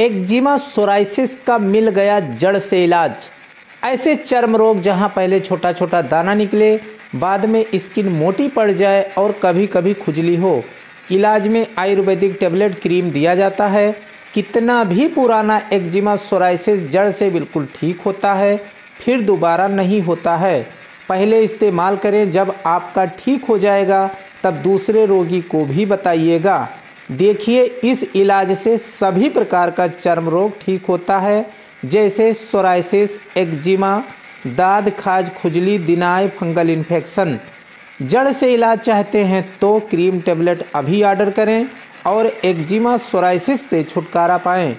Eczema psoriasis का मिल गया जड़ से इलाज। ऐसे चर्म रोग जहाँ पहले छोटा छोटा दाना निकले, बाद में स्किन मोटी पड़ जाए और कभी कभी खुजली हो। इलाज में आयुर्वेदिक टेबलेट क्रीम दिया जाता है। कितना भी पुराना एक्जिमा सोराइसिस जड़ से बिल्कुल ठीक होता है, फिर दोबारा नहीं होता है। पहले इस्तेमाल करें जब आपका ठीक हो जाएगा, तब दूसरे रोगी को भी बताइएगा। देखिए, इस इलाज से सभी प्रकार का चर्म रोग ठीक होता है, जैसे सोराइसिस एक्जिमा, दाद, खाज, खुजली, दिनाय, फंगल इन्फेक्शन। जड़ से इलाज चाहते हैं तो क्रीम टेबलेट अभी ऑर्डर करें और एक्जिमा सोराइसिस से छुटकारा पाएँ।